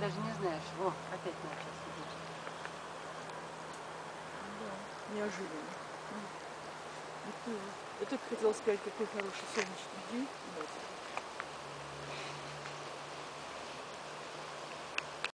даже не знаешь. О, опять начал сидеть. Да, неожиданно. Это, я только хотела сказать, какой хороший солнечный день.